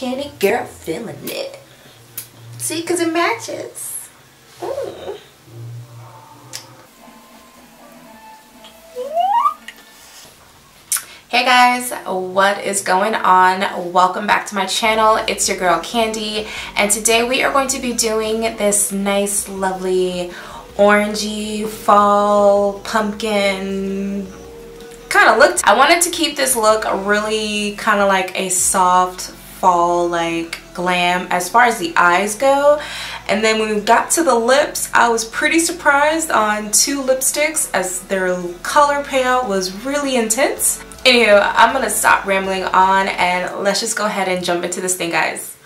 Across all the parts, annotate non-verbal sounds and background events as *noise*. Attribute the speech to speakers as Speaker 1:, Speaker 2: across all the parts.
Speaker 1: Kandi girl feeling it. See, because it matches. Mm. Hey guys, what is going on? Welcome back to my channel. It's your girl Kandi and today we are going to be doing this nice lovely orangey fall pumpkin kind of look. I wanted to keep this look really kind of like a soft fall like glam as far as the eyes go and then when we got to the lips I was pretty surprised on two lipsticks as their color payout was really intense Anywho, I'm gonna stop rambling on and let's just go ahead and jump into this thing, guys.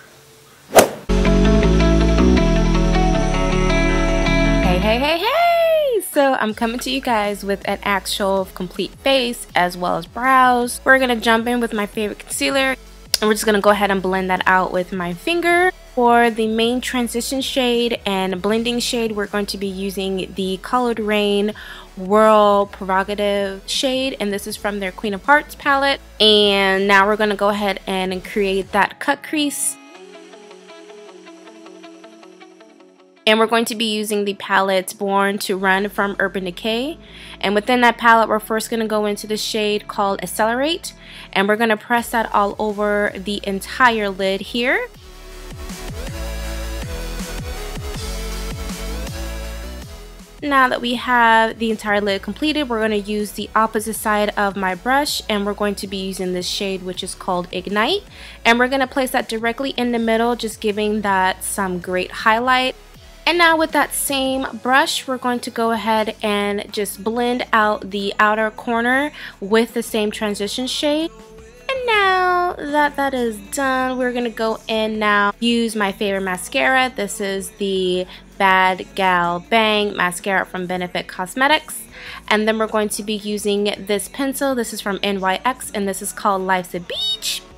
Speaker 1: Hey, hey, hey, hey! So I'm coming to you guys with an actual complete face as well as brows. We're gonna jump in with my favorite concealer and we're just gonna go ahead and blend that out with my finger. For the main transition shade and blending shade, we're going to be using the Coloured Raine Royal Prerogative shade and this is from their Queen of Hearts palette. And now we're going to go ahead and create that cut crease. And we're going to be using the palette Born to Run from Urban Decay. And within that palette, we're first going to go into the shade called Accelerate. And we're going to press that all over the entire lid here. Now that we have the entire lid completed, we're going to use the opposite side of my brush and we're going to be using this shade which is called Ignite. And we're going to place that directly in the middle, just giving that some great highlight. And now with that same brush, we're going to go ahead and just blend out the outer corner with the same transition shade. And now that that is done, we're going to go in now, use my favorite mascara. This is the Bad Gal Bang mascara from Benefit Cosmetics. And then we're going to be using this pencil. This is from NYX and this is called Life's a Beach.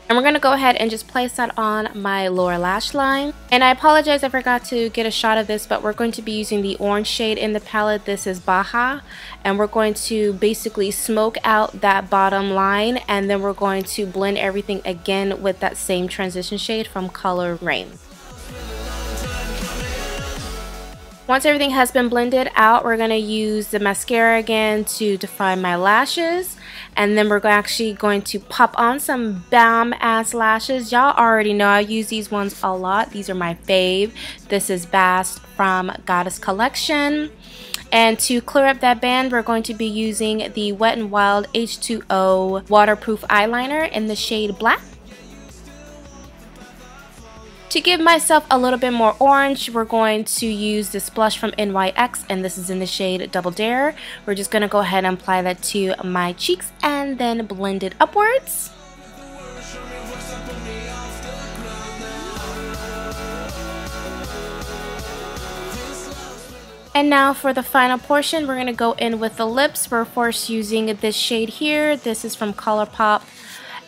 Speaker 1: And we're going to go ahead and just place that on my lower lash line. And I apologize I forgot to get a shot of this, but we're going to be using the orange shade in the palette. This is Baja. And we're going to basically smoke out that bottom line. And then we're going to blend everything again with that same transition shade from Color Raine. Once everything has been blended out, we're going to use the mascara again to define my lashes. And then we're actually going to pop on some Balm ass lashes. Y'all already know I use these ones a lot. These are my fave. This is Bast from Goddess Collection. And to clear up that band, we're going to be using the Wet n Wild H2O waterproof eyeliner in the shade Black. To give myself a little bit more orange, we're going to use this blush from NYX and this is in the shade Double Dare. We're just going to go ahead and apply that to my cheeks and then blend it upwards. And now for the final portion, we're going to go in with the lips. We're first using this shade here. This is from ColourPop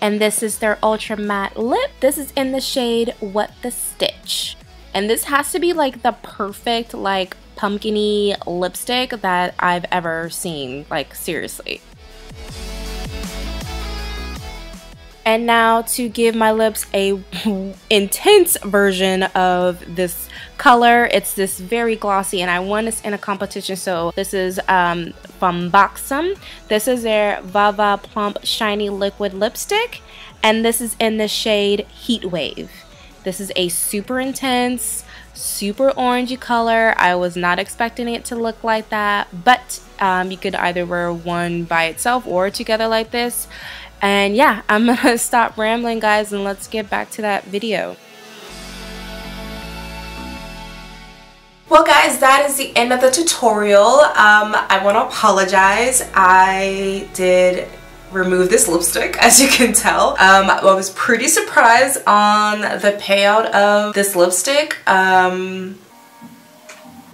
Speaker 1: and this is their ultra matte lip. This is in the shade what the stitch. And this has to be like the perfect like pumpkiny lipstick that I've ever seen like seriously and now to give my lips a *laughs* intense version of this color. It's this very glossy and I won this in a competition so this is um, from Buxom this is their Va-Va Plump Shiny Liquid Lipstick and this is in the shade Heat Wave. This is a super intense super orangey color. I was not expecting it to look like that but um, you could either wear one by itself or together like this and yeah, I'm gonna *laughs* stop rambling guys and let's get back to that video. Well guys, that is the end of the tutorial. Um, I want to apologize. I did remove this lipstick *laughs* as you can tell. Um, I was pretty surprised on the payout of this lipstick. Um,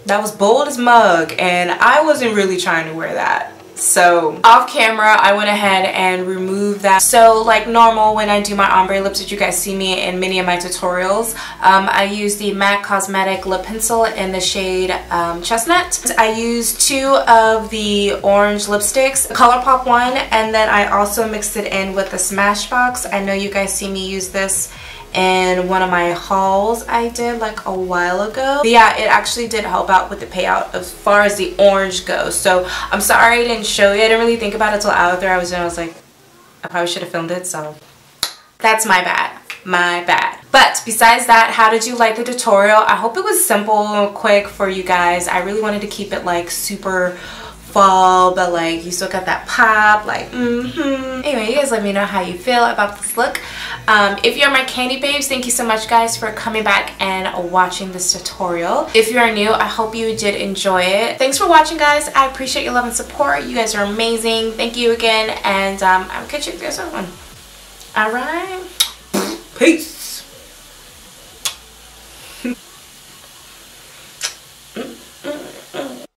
Speaker 1: that was bold as mug and I wasn't really trying to wear that. So off camera, I went ahead and removed that. So like normal when I do my ombre lips that you guys see me in many of my tutorials, um, I use the MAC Cosmetic lip pencil in the shade um, Chestnut. I used two of the orange lipsticks, ColourPop one, and then I also mixed it in with the Smashbox. I know you guys see me use this in one of my hauls I did like a while ago. But yeah, it actually did help out with the payout as far as the orange goes. So I'm sorry I didn't show you. I didn't really think about it until after I was doing I was like, I probably should have filmed it. So that's my bad my bad. But besides that, how did you like the tutorial? I hope it was simple quick for you guys. I really wanted to keep it like super fall but like you still got that pop like mm-hmm. Anyway you guys let me know how you feel about this look. Um, if you're my Kandi babes thank you so much guys for coming back and watching this tutorial. If you are new I hope you did enjoy it. Thanks for watching guys. I appreciate your love and support. You guys are amazing. Thank you again and um, I'll catch you guys on one. All right. Peace.